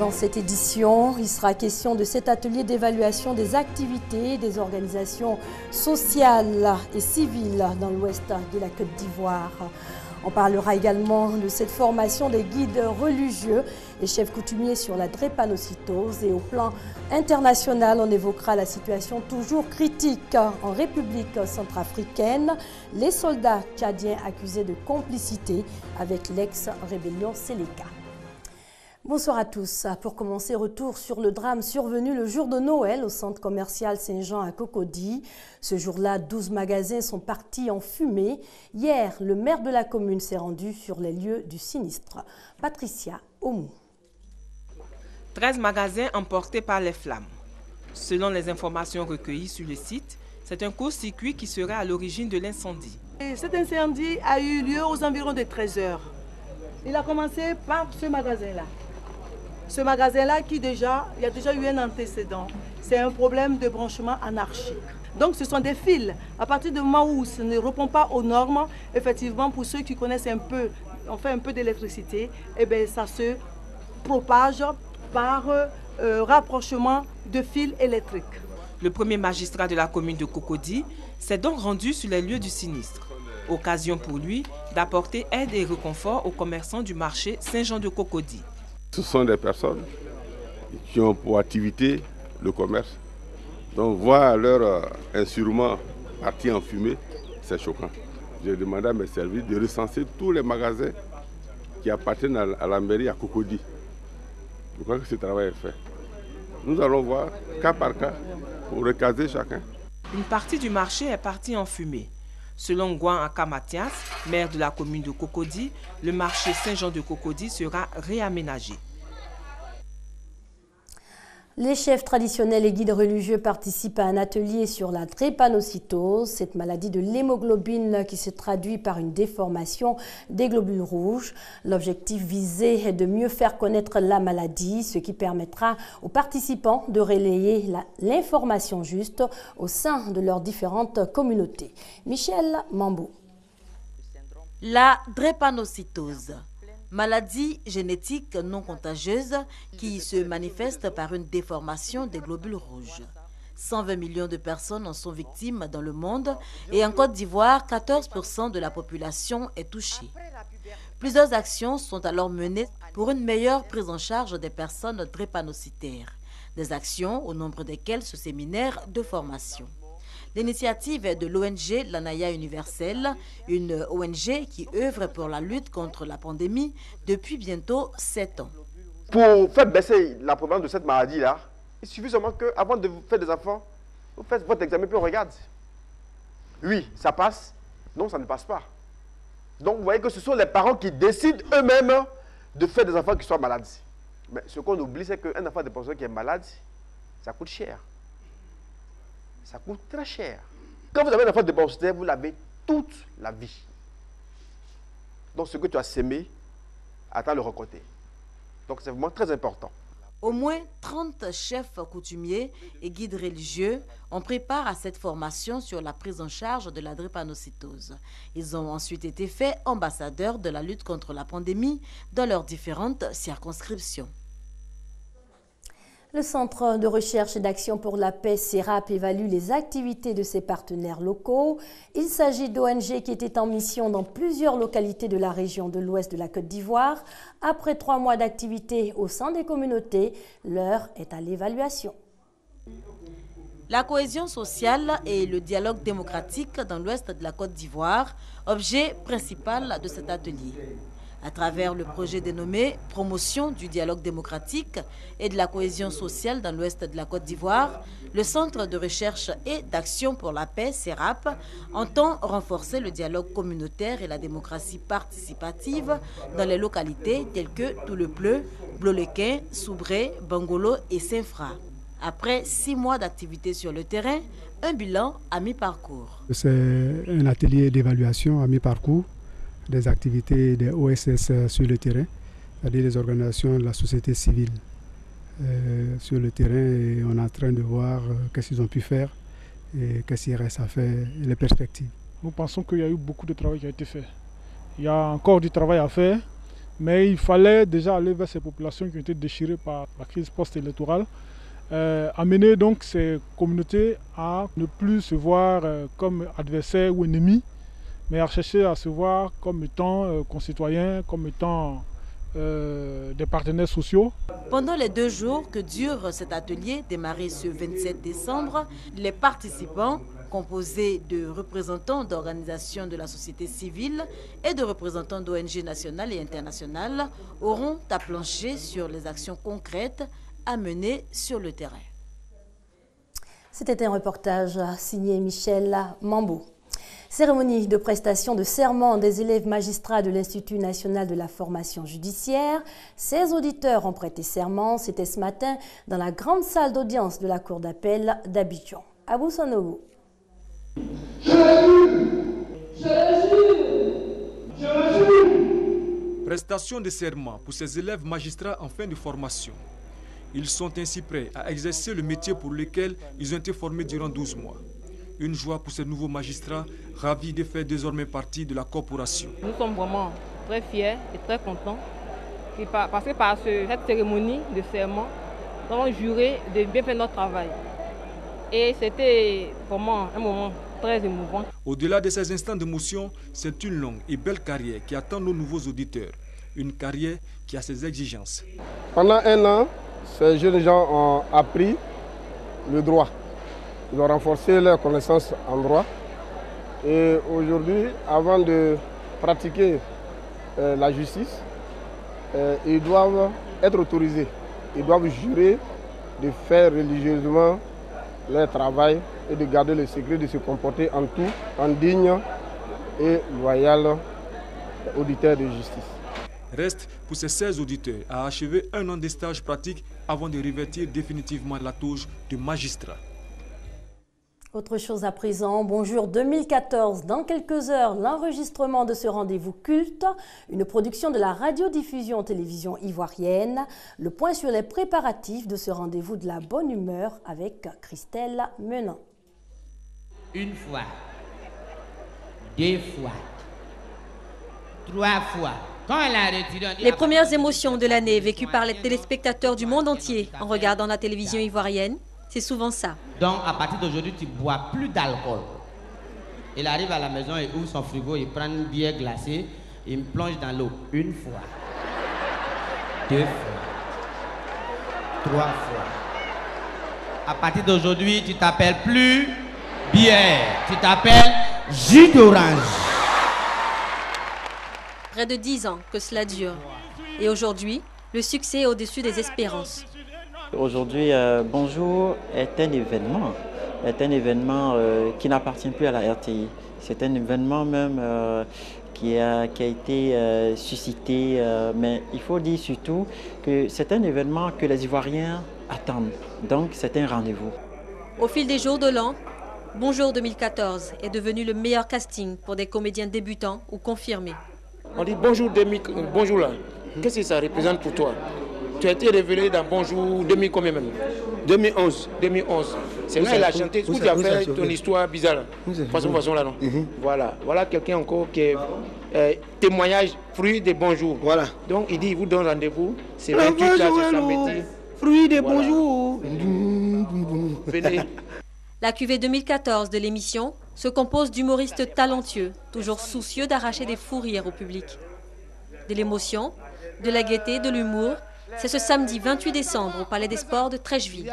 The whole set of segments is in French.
Dans cette édition, il sera question de cet atelier d'évaluation des activités des organisations sociales et civiles dans l'ouest de la Côte d'Ivoire. On parlera également de cette formation des guides religieux et chefs coutumiers sur la drépanocytose. Et au plan international, on évoquera la situation toujours critique en République centrafricaine. Les soldats tchadiens accusés de complicité avec l'ex-rébellion Séléka. Bonsoir à tous. Pour commencer, retour sur le drame survenu le jour de Noël au centre commercial Saint-Jean à Cocody. Ce jour-là, 12 magasins sont partis en fumée. Hier, le maire de la commune s'est rendu sur les lieux du sinistre. Patricia Omou. 13 magasins emportés par les flammes. Selon les informations recueillies sur le site, c'est un court-circuit qui sera à l'origine de l'incendie. Cet incendie a eu lieu aux environs de 13 heures. Il a commencé par ce magasin-là. Ce magasin-là, qui déjà, il y a déjà eu un antécédent, c'est un problème de branchement anarchique. Donc ce sont des fils. À partir du moment où ça ne répond pas aux normes, effectivement, pour ceux qui connaissent un peu, on fait un peu d'électricité, eh bien, ça se propage par euh, rapprochement de fils électriques. Le premier magistrat de la commune de Cocody s'est donc rendu sur les lieux du sinistre. Occasion pour lui d'apporter aide et réconfort aux commerçants du marché Saint-Jean de Cocody. Ce sont des personnes qui ont pour activité le commerce. Donc voir leur euh, instrument partir en fumée, c'est choquant. J'ai demandé à mes services de recenser tous les magasins qui appartiennent à la mairie à Cocody. Je crois que ce travail est fait. Nous allons voir cas par cas pour recaser chacun. Une partie du marché est partie en fumée. Selon Gouan Akamatias, maire de la commune de Cocody, le marché Saint-Jean de Cocody sera réaménagé. Les chefs traditionnels et guides religieux participent à un atelier sur la drépanocytose, cette maladie de l'hémoglobine qui se traduit par une déformation des globules rouges. L'objectif visé est de mieux faire connaître la maladie, ce qui permettra aux participants de relayer l'information juste au sein de leurs différentes communautés. Michel Mambo. La drépanocytose Maladie génétique non contagieuse qui se manifeste par une déformation des globules rouges. 120 millions de personnes en sont victimes dans le monde et en Côte d'Ivoire, 14% de la population est touchée. Plusieurs actions sont alors menées pour une meilleure prise en charge des personnes drépanocytaires. Des actions au nombre desquelles ce séminaire de formation. L'initiative est de l'ONG L'Anaya Universelle, une ONG qui œuvre pour la lutte contre la pandémie depuis bientôt sept ans. Pour faire baisser la prévalence de cette maladie-là, il suffit seulement qu'avant de faire des enfants, vous faites votre examen puis on regarde. Oui, ça passe. Non, ça ne passe pas. Donc vous voyez que ce sont les parents qui décident eux-mêmes de faire des enfants qui soient malades. Mais ce qu'on oublie, c'est qu'un enfant de personne qui est malade, ça coûte cher ça coûte très cher. Quand vous avez un enfant de vous l'avez toute la vie. Donc ce que tu as sémé, attends le récolter. Donc c'est vraiment très important. Au moins 30 chefs coutumiers et guides religieux ont pris part à cette formation sur la prise en charge de la drépanocytose. Ils ont ensuite été faits ambassadeurs de la lutte contre la pandémie dans leurs différentes circonscriptions. Le Centre de recherche et d'action pour la paix, CERAP, évalue les activités de ses partenaires locaux. Il s'agit d'ONG qui étaient en mission dans plusieurs localités de la région de l'ouest de la Côte d'Ivoire. Après trois mois d'activité au sein des communautés, l'heure est à l'évaluation. La cohésion sociale et le dialogue démocratique dans l'ouest de la Côte d'Ivoire, objet principal de cet atelier à travers le projet dénommé Promotion du dialogue démocratique et de la cohésion sociale dans l'ouest de la Côte d'Ivoire, le Centre de recherche et d'action pour la paix, CERAP, entend renforcer le dialogue communautaire et la démocratie participative dans les localités telles que Toulepleu, Blolequin, Soubré, Bangolo et Saint-Fra. Après six mois d'activité sur le terrain, un bilan à mi-parcours. C'est un atelier d'évaluation à mi-parcours des activités des OSS euh, sur le terrain, c'est-à-dire les organisations de la société civile euh, sur le terrain. Et on est en train de voir euh, qu'est-ce qu'ils ont pu faire et qu'est-ce qu'il reste à faire et les perspectives. Nous pensons qu'il y a eu beaucoup de travail qui a été fait. Il y a encore du travail à faire, Mais il fallait déjà aller vers ces populations qui ont été déchirées par la crise post-électorale. Amener donc ces communautés à ne plus se voir comme adversaires ou ennemis, mais à chercher à se voir comme étant euh, concitoyens, comme étant des partenaires sociaux. Pendant les deux jours que dure cet atelier, démarré ce 27 décembre, les participants composés de représentants d'organisations de la société civile et de représentants d'ONG nationales et internationales auront à plancher sur les actions concrètes à mener sur le terrain. C'était un reportage signé Michel Mambou. Cérémonie de prestation de serment des élèves magistrats de l'Institut national de la formation judiciaire. 16 auditeurs ont prêté serment. C'était ce matin dans la grande salle d'audience de la Cour d'appel d'Abidjan. Abou Sanogo. Je Je Je Prestation de serment pour ces élèves magistrats en fin de formation. Ils sont ainsi prêts à exercer le métier pour lequel ils ont été formés durant 12 mois. Une joie pour ces nouveaux magistrats, ravis de faire désormais partie de la corporation. Nous sommes vraiment très fiers et très contents parce que par cette cérémonie de serment, nous avons juré de bien faire notre travail. Et c'était vraiment un moment très émouvant. Au-delà de ces instants d'émotion, c'est une longue et belle carrière qui attend nos nouveaux auditeurs. Une carrière qui a ses exigences. Pendant un an, ces jeunes gens ont appris le droit. Ils ont renforcé leur connaissance en droit. Et aujourd'hui, avant de pratiquer euh, la justice, euh, ils doivent être autorisés. Ils doivent jurer de faire religieusement leur travail et de garder le secret, de se comporter en tout, en digne et loyal auditeur de justice. Reste pour ces 16 auditeurs à achever un an de stage pratique avant de revêtir définitivement la touche de magistrat. Autre chose à présent, bonjour 2014. Dans quelques heures, l'enregistrement de ce rendez-vous culte, une production de la radiodiffusion télévision ivoirienne. Le point sur les préparatifs de ce rendez-vous de la bonne humeur avec Christelle Menant. Une fois, deux fois, trois fois. Les premières émotions de l'année vécues par les téléspectateurs du monde entier en regardant la télévision ivoirienne, c'est souvent ça. Donc à partir d'aujourd'hui, tu bois plus d'alcool. Il arrive à la maison et ouvre son frigo, il prend une bière glacée, il me plonge dans l'eau une fois, deux fois, trois fois. À partir d'aujourd'hui, tu t'appelles plus bière, tu t'appelles jus d'orange. Près de dix ans que cela dure. Et aujourd'hui, le succès est au-dessus des espérances. Aujourd'hui, euh, Bonjour est un événement, est un événement euh, qui n'appartient plus à la RTI. C'est un événement même euh, qui, a, qui a été suscité, mais il faut dire surtout que c'est un événement que les Ivoiriens attendent. Donc c'est un rendez-vous. Au fil des jours de l'an, Bonjour 2014 est devenu le meilleur casting pour des comédiens débutants ou confirmés. On dit bonjour, demi, bonjour là. Qu'est-ce que ça représente pour toi? Tu as été révélé dans Bonjour 2000 combien même? 2011. 2011. C'est là qu'il a chanté. Où, tu as fait ton histoire bizarre Façon, façon là, non? Mhm. Voilà. Voilà quelqu'un encore qui est euh, témoignage, fruit des bonjours. Voilà. Donc il dit, il vous donne rendez-vous. C'est 28 là, c'est. Fruit des bonjours. Venez. La cuvée 2014 de l'émission se compose d'humoristes talentueux, toujours soucieux d'arracher des fous rires au public. De l'émotion, de la gaieté, de l'humour, c'est ce samedi 28 décembre au Palais des Sports de Trècheville.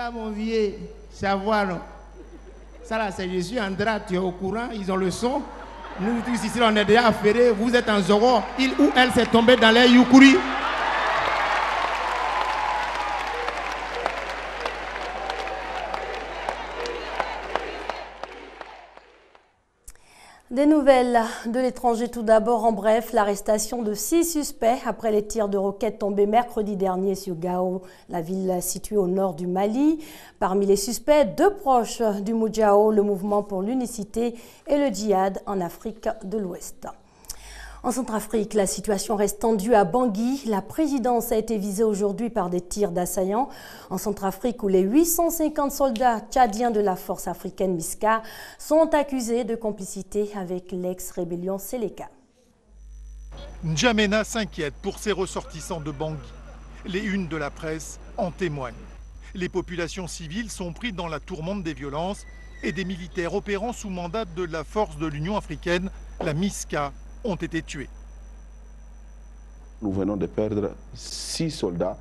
ça là, c'est Jésus Andra, tu es au courant, ils ont le son. Nous tous ici, on est déjà affairés, vous êtes en Zoro, il ou elle s'est tombé dans les Yukuri. Des nouvelles de l'étranger tout d'abord. En bref, l'arrestation de six suspects après les tirs de roquettes tombés mercredi dernier sur Gao, la ville située au nord du Mali. Parmi les suspects, deux proches du Moudjao, le mouvement pour l'unicité et le djihad en Afrique de l'Ouest. En Centrafrique, la situation reste tendue à Bangui. La présidence a été visée aujourd'hui par des tirs d'assaillants. En Centrafrique, où les 850 soldats tchadiens de la force africaine MISCA sont accusés de complicité avec l'ex-rébellion Seleka. N'Djamena s'inquiète pour ses ressortissants de Bangui. Les unes de la presse en témoignent. Les populations civiles sont prises dans la tourmente des violences et des militaires opérant sous mandat de la force de l'Union africaine, la MISCA, ont été tués. Nous venons de perdre six soldats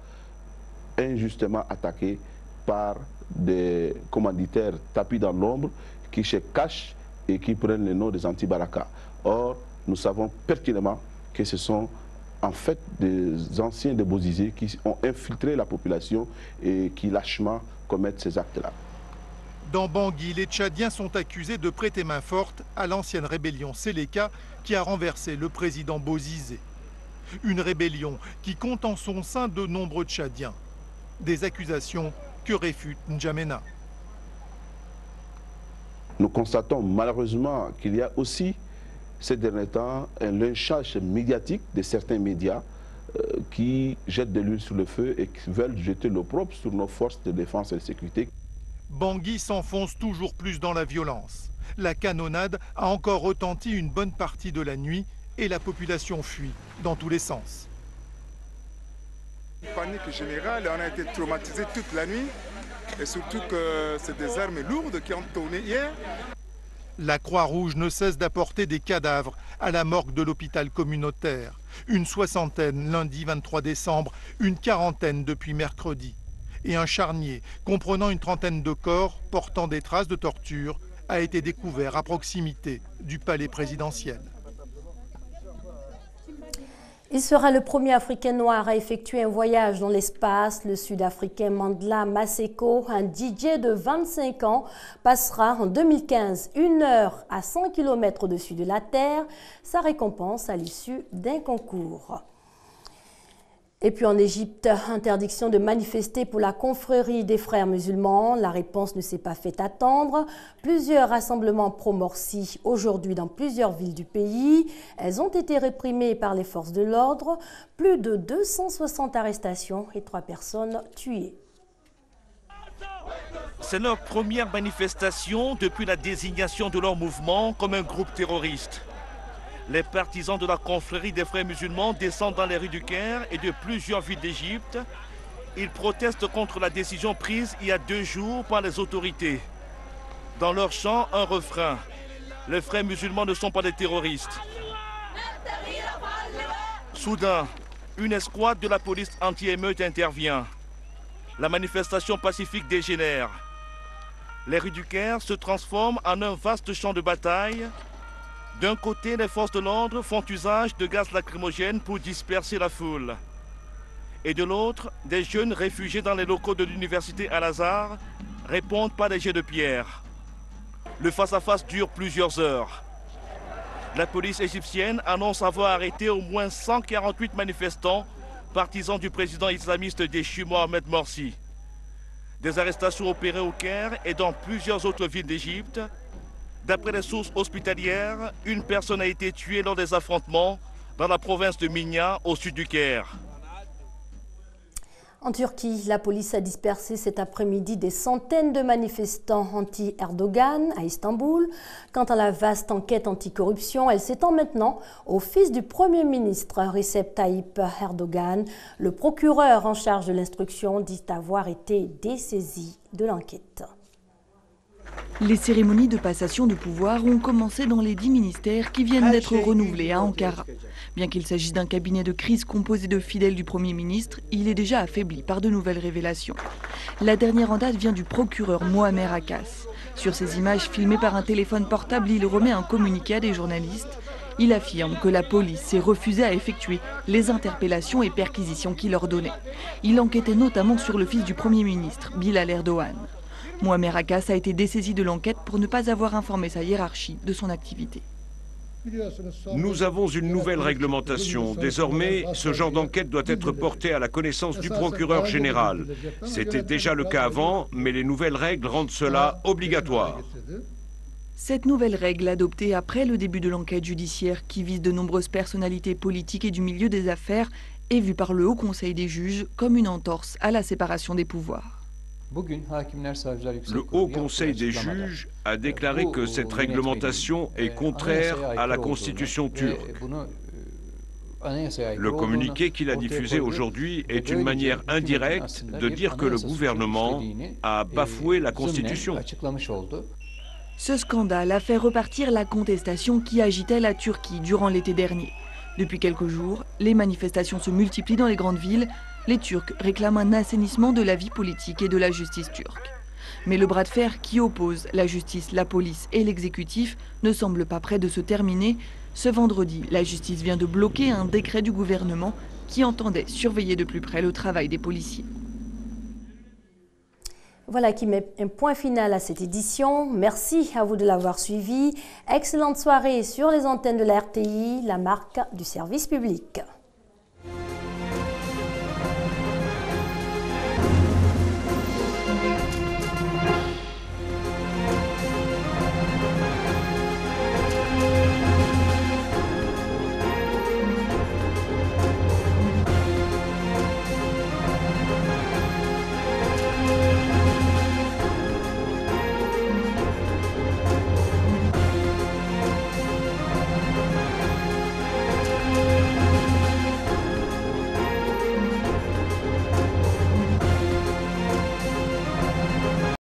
injustement attaqués par des commanditaires tapis dans l'ombre qui se cachent et qui prennent le nom des anti-Baraka. Or, nous savons pertinemment que ce sont en fait des anciens de Bozizé qui ont infiltré la population et qui lâchement commettent ces actes-là. Dans Bangui, les Tchadiens sont accusés de prêter main forte à l'ancienne rébellion Séléka qui a renversé le président Bozizé. Une rébellion qui compte en son sein de nombreux Tchadiens. Des accusations que réfute N'Djamena. Nous constatons malheureusement qu'il y a aussi ces derniers temps un lynchage médiatique de certains médias euh, qui jettent de l'huile sur le feu et qui veulent jeter l'opprobre sur nos forces de défense et de sécurité. Bangui s'enfonce toujours plus dans la violence. La canonnade a encore retenti une bonne partie de la nuit et la population fuit dans tous les sens. Panique générale, on a été traumatisé toute la nuit et surtout que c'est des armes lourdes qui ont tourné hier. La Croix-Rouge ne cesse d'apporter des cadavres à la morgue de l'hôpital communautaire. Une soixantaine lundi 23 décembre, une quarantaine depuis mercredi. Et un charnier comprenant une trentaine de corps portant des traces de torture a été découvert à proximité du palais présidentiel. Il sera le premier Africain noir à effectuer un voyage dans l'espace. Le Sud-Africain Mandla Maseko, un DJ de 25 ans, passera en 2015 une heure à 100 km au-dessus de la Terre, sa récompense à l'issue d'un concours. Et puis en Égypte, interdiction de manifester pour la confrérie des frères musulmans. La réponse ne s'est pas fait attendre. Plusieurs rassemblements pro-Morsi aujourd'hui dans plusieurs villes du pays. Elles ont été réprimées par les forces de l'ordre. Plus de 260 arrestations et trois personnes tuées. C'est leur première manifestation depuis la désignation de leur mouvement comme un groupe terroriste. Les partisans de la confrérie des frères musulmans descendent dans les rues du Caire et de plusieurs villes d'Égypte. Ils protestent contre la décision prise il y a deux jours par les autorités. Dans leur chant, un refrain. Les frères musulmans ne sont pas des terroristes. Soudain, une escouade de la police anti-émeute intervient. La manifestation pacifique dégénère. Les rues du Caire se transforment en un vaste champ de bataille d'un côté, les forces de l'ordre font usage de gaz lacrymogène pour disperser la foule. Et de l'autre, des jeunes réfugiés dans les locaux de l'université Al-Azhar répondent par des jets de pierre. Le face-à-face dure plusieurs heures. La police égyptienne annonce avoir arrêté au moins 148 manifestants partisans du président islamiste déchu Mohamed Morsi. Des arrestations opérées au Caire et dans plusieurs autres villes d'Égypte D'après les sources hospitalières, une personne a été tuée lors des affrontements dans la province de Minya, au sud du Caire. En Turquie, la police a dispersé cet après-midi des centaines de manifestants anti-Erdogan à Istanbul. Quant à la vaste enquête anticorruption, elle s'étend maintenant au fils du Premier ministre Recep Tayyip Erdogan. Le procureur en charge de l'instruction dit avoir été dessaisi de l'enquête. Les cérémonies de passation de pouvoir ont commencé dans les dix ministères qui viennent d'être renouvelés à Ankara. Bien qu'il s'agisse d'un cabinet de crise composé de fidèles du Premier ministre, il est déjà affaibli par de nouvelles révélations. La dernière en date vient du procureur Mohamed Akas. Sur ces images filmées par un téléphone portable, il remet un communiqué à des journalistes. Il affirme que la police s'est refusée à effectuer les interpellations et perquisitions qu'il ordonnait. Il enquêtait notamment sur le fils du Premier ministre, Bilal Erdogan. Mohamed Akas a été dessaisi de l'enquête pour ne pas avoir informé sa hiérarchie de son activité. Nous avons une nouvelle réglementation. Désormais, ce genre d'enquête doit être porté à la connaissance du procureur général. C'était déjà le cas avant, mais les nouvelles règles rendent cela obligatoire. Cette nouvelle règle adoptée après le début de l'enquête judiciaire qui vise de nombreuses personnalités politiques et du milieu des affaires est vue par le Haut Conseil des juges comme une entorse à la séparation des pouvoirs. Le Haut Conseil des juges a déclaré que cette réglementation est contraire à la constitution turque. Le communiqué qu'il a diffusé aujourd'hui est une manière indirecte de dire que le gouvernement a bafoué la Constitution. Ce scandale a fait repartir la contestation qui agitait la Turquie durant l'été dernier. Depuis quelques jours, les manifestations se multiplient dans les grandes villes. Les Turcs réclament un assainissement de la vie politique et de la justice turque. Mais le bras de fer qui oppose la justice, la police et l'exécutif ne semble pas près de se terminer. Ce vendredi, la justice vient de bloquer un décret du gouvernement qui entendait surveiller de plus près le travail des policiers. Voilà qui met un point final à cette édition. Merci à vous de l'avoir suivi. Excellente soirée sur les antennes de la RTI, la marque du service public.